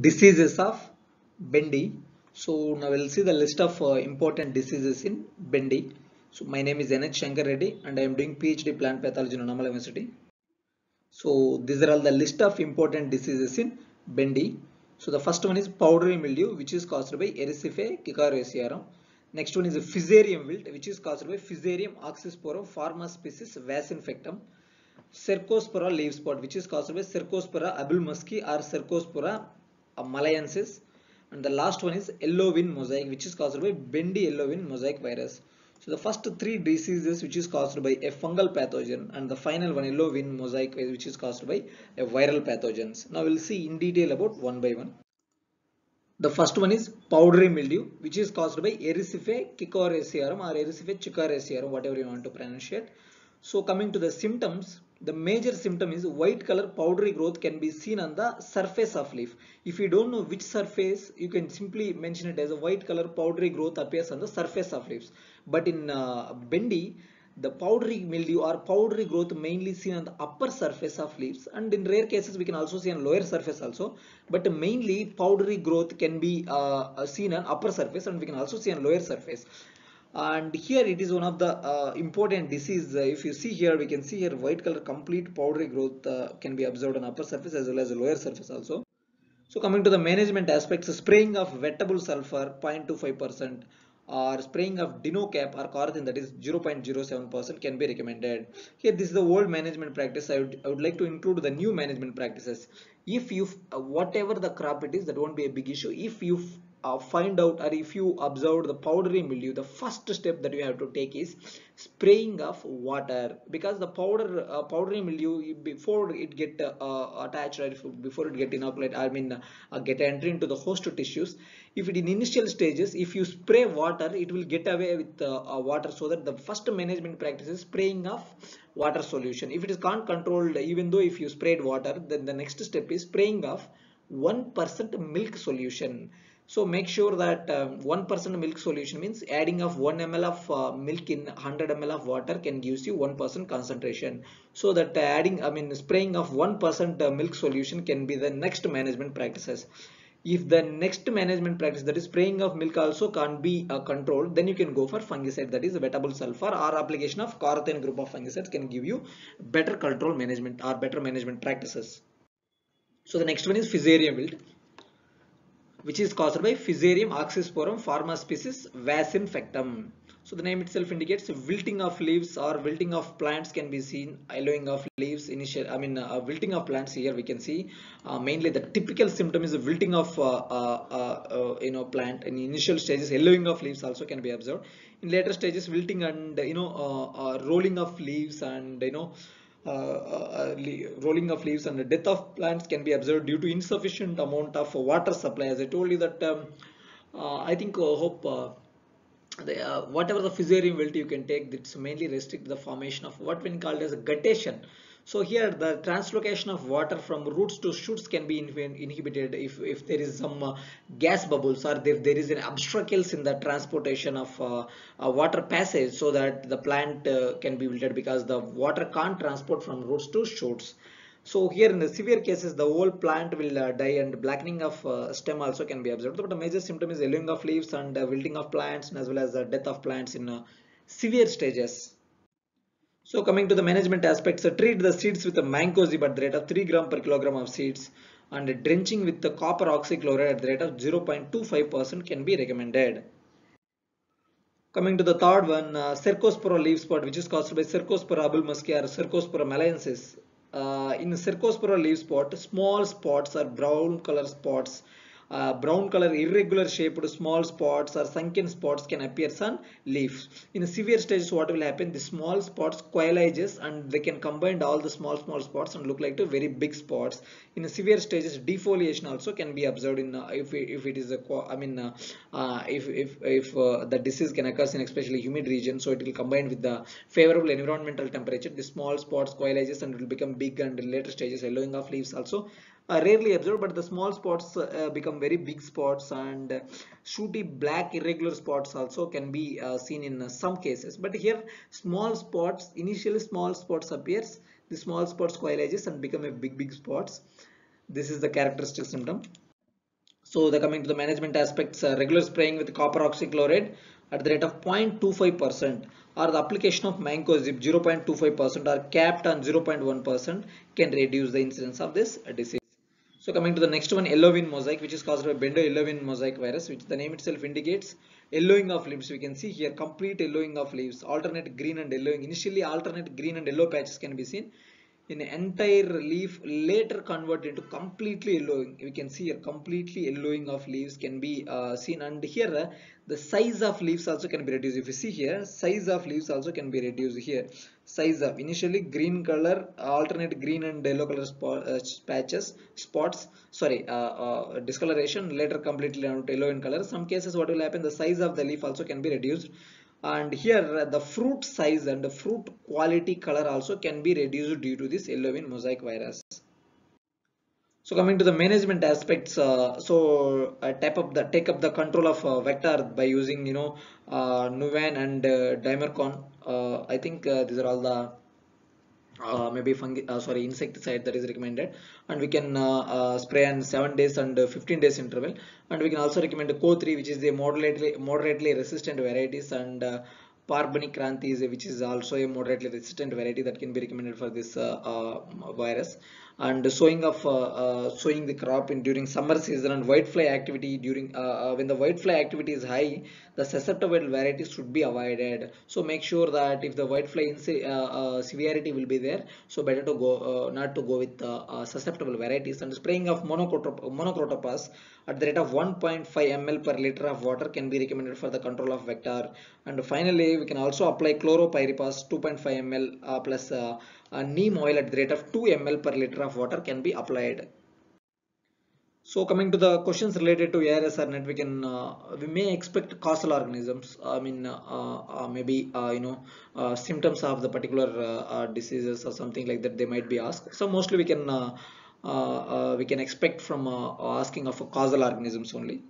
diseases of bhendi. So now we'll see the list of uh, important diseases in bhendi. So my name is NH Shankar Reddy and I am doing PhD plant pathology in Annamalai University. So these are all the list of important diseases in bhendi. So the first one is powdery mildew which is caused by Erysiphe cichoracearum next one is Fusarium wilt which is caused by Fusarium oxysporum forma species vasinfectum Cercospora leaf spot which is caused by Cercospora abelmoschi or Cercospora malayensis and the last one is yellow vein mosaic which is caused by bhendi yellow vein mosaic virus. So the first three diseases which is caused by a fungal pathogen and the final one yellow vein mosaic which is caused by a viral pathogens. Now we'll see in detail about one by one. The first one is powdery mildew which is caused by Erysiphe cichoracearum or Erysiphe cichoracearum whatever you want to pronounce it. So coming to the symptoms, the major symptom is white color powdery growth can be seen on the surface of leaf. If you don't know which surface, you can simply mention it as a white color powdery growth appears on the surface of leaves. But in uh, bhendi, the powdery mildew or powdery growth mainly seen on the upper surface of leaves and in rare cases we can also see on lower surface also but mainly powdery growth can be uh, seen on upper surface and we can also see on lower surface and here it is one of the uh, important disease if you see here we can see here white color complete powdery growth uh, can be observed on upper surface as well as lower surface also. So coming to the management aspects spraying of wettable sulfur 0.25 percent or spraying of dinocap or Karathane that is 0.07 percent can be recommended. Here this is the old management practice. I would, I would like to include the new management practices. If you uh, whatever the crop it is that won't be a big issue. If you uh, find out or if you observe the powdery mildew the first step that you have to take is spraying of water. Because the powder uh, powdery mildew before it get uh, attached right before it get inoculate i mean uh, get entry into the host tissues if it in initial stages if you spray water it will get away with uh, water so that the first management practice is spraying of water solution. If it is can't controlled even though if you sprayed water then the next step is spraying of 1% milk solution so make sure that 1% um, milk solution means adding of 1 ml of uh, milk in 100 ml of water can gives you 1% concentration. So that adding, I mean spraying of 1% uh, milk solution can be the next management practices. If the next management practice that is spraying of milk also can't be uh, controlled then you can go for fungicide that is wettable sulfur or application of Karathane group of fungicides can give you better control management or better management practices. So the next one is Fusarium wilt which is caused by Fusarium oxysporum forma species vasinfectum. So the name itself indicates wilting of leaves or wilting of plants can be seen, yellowing of leaves, initial, I mean uh, wilting of plants here we can see uh, mainly the typical symptom is wilting of uh, uh, uh you know plant in initial stages yellowing of leaves also can be observed. In later stages wilting and you know uh, rolling of leaves and you know uh, uh, rolling of leaves and the death of plants can be observed due to insufficient amount of water supply. As I told you that um, uh, I think hope the, uh, whatever the fusarium wilt you can take it's mainly restrict the formation of what we call as a guttation so here the translocation of water from roots to shoots can be inhibited if, if there is some uh, gas bubbles or if there is an obstacles in the transportation of uh, water passage so that the plant uh, can be wilted because the water can't transport from roots to shoots. So here in the severe cases, the whole plant will uh, die and blackening of uh, stem also can be observed. But the major symptom is yellowing of leaves and uh, wilting of plants as well as the death of plants in severe stages. So coming to the management aspects, uh, treat the seeds with a mancozeb at the rate of 3 gram per kilogram of seeds and drenching with the copper oxychloride at the rate of 0.25% can be recommended. Coming to the third one, uh, Cercospora leaf spot which is caused by Cercospora abelmoschi or Cercospora malayensis. Uh, in Cercospora leaf spot, small spots or brown color spots uh, brown color irregular shaped small spots or sunken spots can appear on leaves. In severe stages what will happen the small spots coalesces and they can combine all the small small spots and look like to very big spots. In severe stages defoliation also can be observed in uh, if, if it is a I mean uh, uh, if, if, if uh, the disease can occur in especially humid region so it will combine with the favorable environmental temperature the small spots coalesces and it will become big and in later stages yellowing of leaves also rarely observed but the small spots uh, become very big spots and uh, shooty black irregular spots also can be uh, seen in some cases. But here small spots initially small spots appears the small spots coalesces and become a big big spots. This is the characteristic symptom. So the coming to the management aspects, uh, regular spraying with copper oxychloride at the rate of 0.25% or the application of mancozeb 0.25% or captan 0.1% can reduce the incidence of this disease. So coming to the next one, yellowing mosaic, which is caused by Bhendi yellowing mosaic virus, which the name itself indicates. Yellowing of leaves. We can see here complete yellowing of leaves, alternate green and yellowing. Initially, alternate green and yellow patches can be seen. In entire leaf later converted into completely yellowing we can see here completely yellowing of leaves can be uh, seen. And here uh, the size of leaves also can be reduced. If you see here size of leaves also can be reduced here size of initially green color alternate green and yellow color spot, uh, patches spots sorry uh, uh, discoloration later completely yellow in color. Some cases what will happen the size of the leaf also can be reduced. And here the fruit size and the fruit quality color also can be reduced due to this yellowing mosaic virus so coming to the management aspects uh, so uh, the take up the control of uh, vector by using you know uh, nuvan and uh, dimecron. Uh, i think uh, these are all the uh, maybe fungi uh, sorry insecticide that is recommended. And we can uh, spray on 7 days and 15 days interval. And we can also recommend co3 which is the moderately moderately resistant varieties. And uh, Parbhani Kranti which is also a moderately resistant variety that can be recommended for this virus and sowing of uh, uh, sowing the crop in during summer season and whitefly activity during uh, when the whitefly activity is high the susceptible varieties should be avoided. So make sure that if the whitefly severity will be there so better to go not to go with susceptible varieties. And spraying of monocrotophos at the rate of 1.5 ml per liter of water can be recommended for the control of vector. And finally we can also apply chlorpyrifos 2.5 ml uh, plus uh, uh, neem oil at the rate of 2 ml per liter of water can be applied so coming to the questions related to ARSR net, we can uh, we may expect causal organisms. I mean, uh, uh, uh maybe uh, you know uh, symptoms of the particular diseases or something like that. They might be asked. So mostly we can we can expect from asking of causal organisms only.